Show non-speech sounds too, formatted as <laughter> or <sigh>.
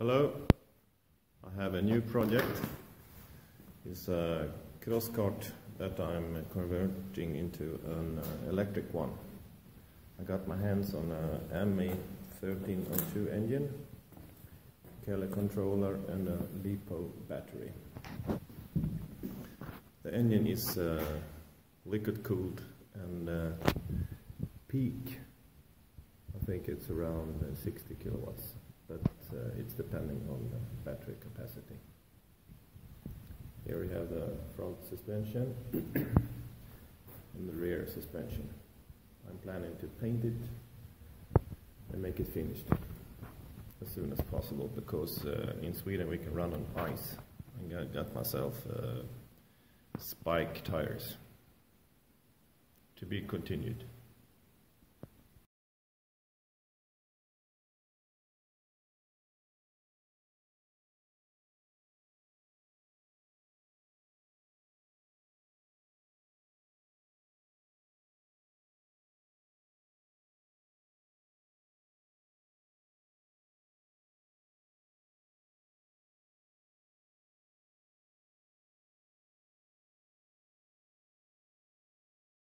Hello, I have a new project. It's a crosscart that I'm converting into an uh, electric one. I got my hands on a ME 1302 engine, Kelly controller and a LiPo battery. The engine is uh, liquid cooled and uh, peak I think it's around uh, 60 kilowatts but depending on the battery capacity. Here we have the front suspension <coughs> and the rear suspension. I'm planning to paint it and make it finished as soon as possible because uh, in Sweden we can run on ice. I got, myself uh, spike tires to be continued.